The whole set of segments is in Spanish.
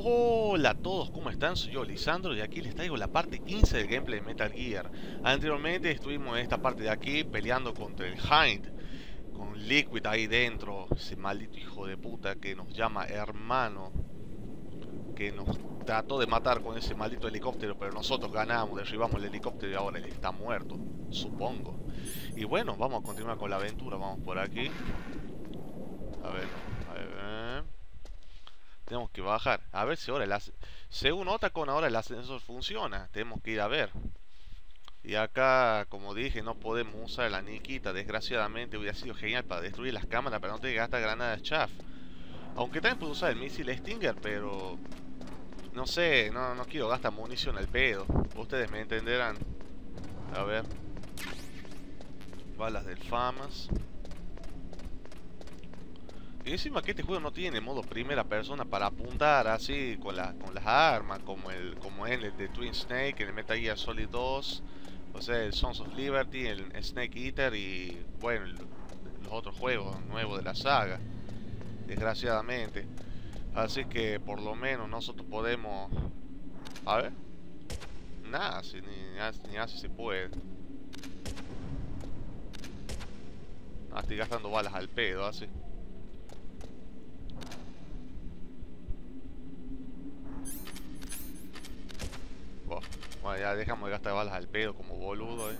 Hola a todos, ¿cómo están? Soy yo, Lisandro, y aquí les traigo la parte 15 del gameplay de Metal Gear. Anteriormente estuvimos en esta parte de aquí peleando contra el Hind, con Liquid ahí dentro, ese maldito hijo de puta que nos llama hermano, que nos trató de matar con ese maldito helicóptero, pero nosotros ganamos, derribamos el helicóptero y ahora él está muerto, supongo. Y bueno, vamos a continuar con la aventura, vamos por aquí. A ver, a ver. Tenemos que bajar. A ver si ahora el Según con ahora el ascensor funciona. Tenemos que ir a ver. Y acá, como dije, no podemos usar la niquita. Desgraciadamente hubiera sido genial para destruir las cámaras, pero no tener que gastar granadas chaff. Aunque también puedo usar el misil Stinger, pero... No sé, no, no quiero gastar munición al pedo. Ustedes me entenderán. A ver. Balas del FAMAS. Y encima que este juego no tiene modo primera persona para apuntar así con, con las armas, como el como en el de Twin Snake, en el Metal Gear Solid 2, o sea, el Sons of Liberty, el Snake Eater y, bueno, los otros juegos nuevos de la saga, desgraciadamente. Así que por lo menos nosotros podemos... A ver. Nada, si, ni, ni así se puede. Ah, estoy gastando balas al pedo, así. Ya dejamos de gastar balas al pedo como boludo, eh.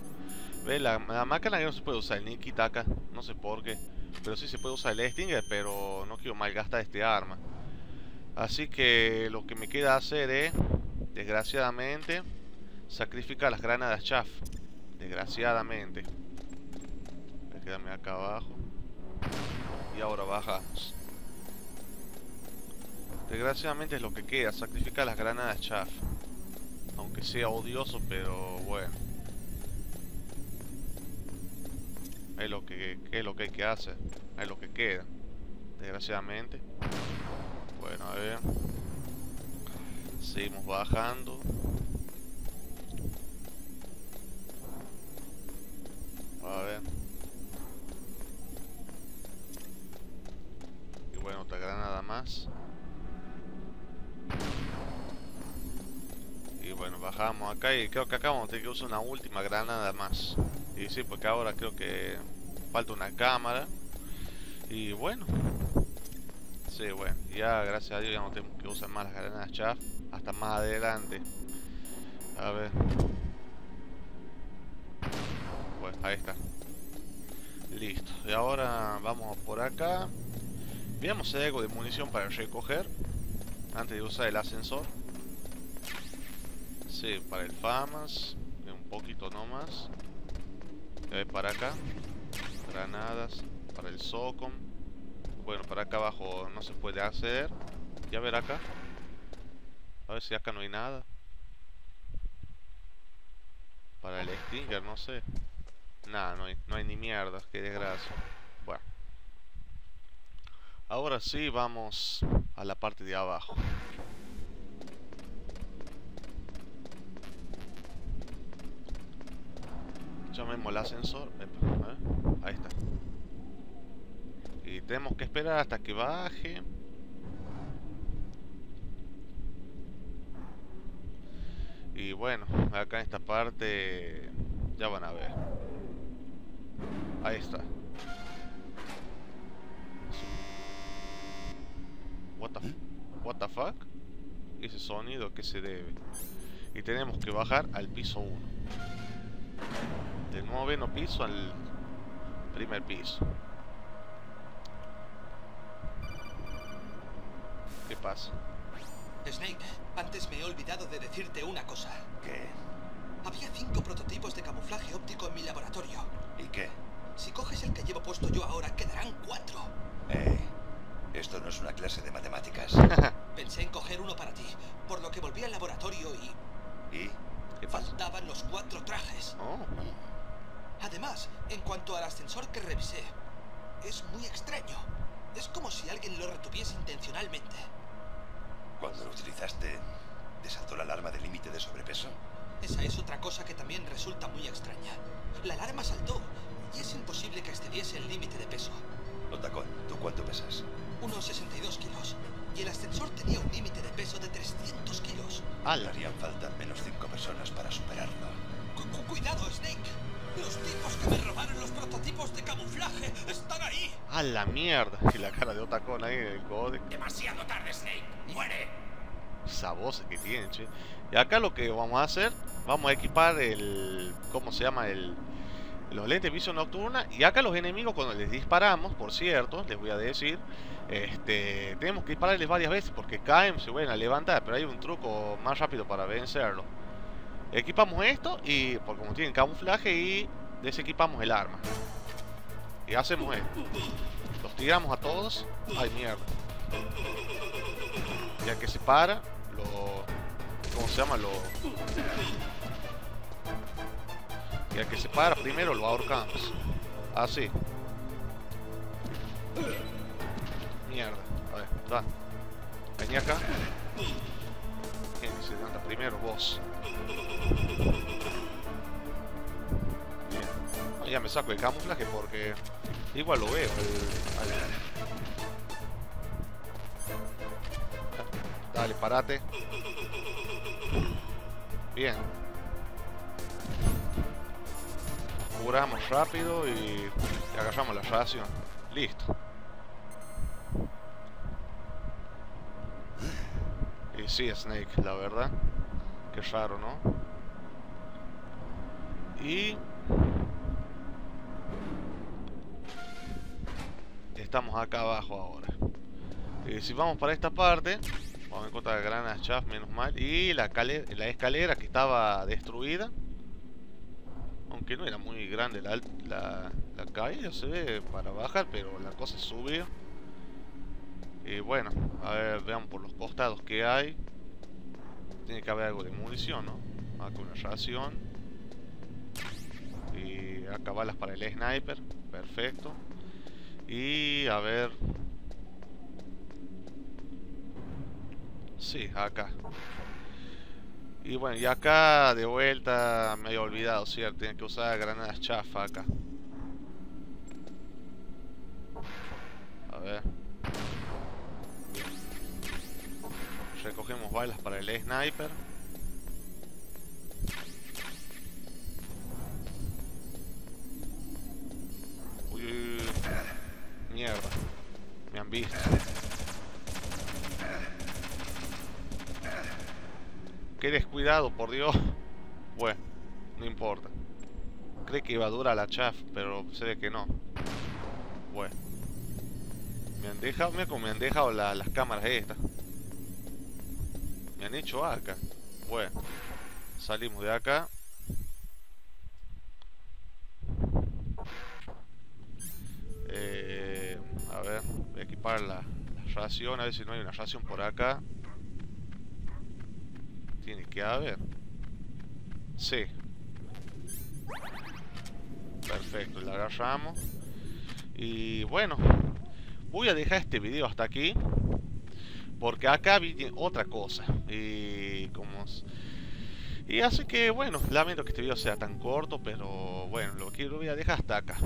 Ve, la, la máquina no se puede usar el Nikki Taka, no sé por qué. Pero sí se puede usar el Stinger, pero no quiero malgastar este arma. Así que lo que me queda hacer es, desgraciadamente, sacrificar las granadas chaff. Desgraciadamente. Quédame acá abajo. Y ahora bajamos. Desgraciadamente es lo que queda, sacrificar las granadas chaff. Aunque sea odioso, pero bueno. Es lo que, es lo que hay que hacer. Es lo que queda. Desgraciadamente. Bueno, a ver. Seguimos bajando. A ver. Y bueno, otra granada más. Bueno, bajamos acá y creo que acá vamos a tener que usar una última granada más. Y sí, porque ahora creo que falta una cámara. Y bueno. Sí, bueno. Ya gracias a Dios ya no tenemos que usar más las granadas chaff. Hasta más adelante. A ver. Bueno, ahí está. Listo. Y ahora vamos por acá. Veamos algo de munición para recoger. Antes de usar el ascensor. Sí, para el FAMAS. Un poquito nomás. para acá. Granadas. Para el SOCOM. Bueno, para acá abajo no se puede acceder. Ya ver acá. A ver si acá no hay nada. Para el Stinger, no sé. Nada, no hay, no hay ni mierda. Qué desgracia. Bueno. Ahora sí, vamos a la parte de abajo. Llamemos el ascensor. Ahí está. Y tenemos que esperar hasta que baje. Y bueno, acá en esta parte ya van a ver. Ahí está. What the, what the fuck? Ese sonido que se debe. Y tenemos que bajar al piso 1 del noveno piso al primer piso. ¿Qué pasa? Snake, antes me he olvidado de decirte una cosa. ¿Qué? Había cinco prototipos de camuflaje óptico en mi laboratorio. ¿Y qué? Si coges el que llevo puesto yo ahora, quedarán cuatro. Eh, esto no es una clase de matemáticas. Pensé en coger uno para ti, por lo que volví al laboratorio y... ¿Y? Faltaban los cuatro trajes. Oh. Además, en cuanto al ascensor que revisé, es muy extraño. Es como si alguien lo retuviese intencionalmente. Cuando lo utilizaste, ¿desató la alarma de límite de sobrepeso? Esa es otra cosa que también resulta muy extraña. La alarma saltó y es imposible que excediese el límite de peso. Otacón, ¿tú cuánto pesas? Unos 62 kilos. Y el ascensor tenía un límite de peso de 300 kilos. ¡Hala! Harían falta al menos cinco personas para superarlo. Cu- cu- cuidado, Snake. Los prototipos de camuflaje están ahí. ¡A la mierda! Y la cara de Otacón ahí, el code. Demasiado tarde, Snake. Muere. Esa voz que tiene, che. Y acá lo que vamos a hacer, vamos a equipar el... ¿Cómo se llama? El... Los lentes de visión nocturna. Y acá los enemigos cuando les disparamos, por cierto, les voy a decir... Este, tenemos que dispararles varias veces porque caen, se vuelven a levantar, pero hay un truco más rápido para vencerlo. Equipamos esto y, porque como tienen camuflaje, y desequipamos el arma. Y hacemos esto. Los tiramos a todos. Ay, mierda. Ya que se para, lo... ¿Cómo se llama? Lo... Ya que se para primero lo ahorcamos. Así. Mierda. A ver, acá. ¿Quién se primero? Vos. Ya me saco el camuflaje porque igual lo veo. ahí. Dale, parate. Bien. Curamos rápido y, y agarramos la ración. Listo. Y sí, Snake, la verdad. Qué raro, ¿no? Y... Estamos acá abajo ahora. Y si vamos para esta parte, vamos a encontrar granas chaff, menos mal. Y la, cale- la escalera que estaba destruida. Aunque no era muy grande la, la, la se ve para bajar, pero la cosa es subir. Y bueno, a ver, veamos por los costados que hay. Tiene que haber algo de munición, ¿no? Acá una ración. Y acá balas para el sniper. Perfecto. Y a ver. Sí, acá. Y bueno, y acá de vuelta me había olvidado, ¿cierto? Tiene que usar granadas chafa acá. A ver. Recogemos balas para el sniper. Mierda. Me han visto. Qué descuidado, por Dios. Bueno, no importa. Cree que iba a durar la chaff, pero ve que no. Bueno. Me han dejado, me han dejado la- las cámaras estas. Me han hecho acá. Bueno. Salimos de acá. Eh, a ver, voy a equipar la, ración, a ver si no hay una ración por acá. Tiene que haber. Sí. Perfecto, la agarramos. Y bueno, voy a dejar este video hasta aquí. Porque acá viene otra cosa. Y como... Y así que bueno, lamento que este video sea tan corto, pero bueno, lo que lo voy a dejar hasta acá.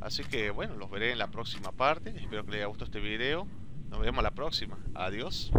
Así que bueno, los veré en la próxima parte. Espero que les haya gustado este video. Nos vemos la próxima. Adiós.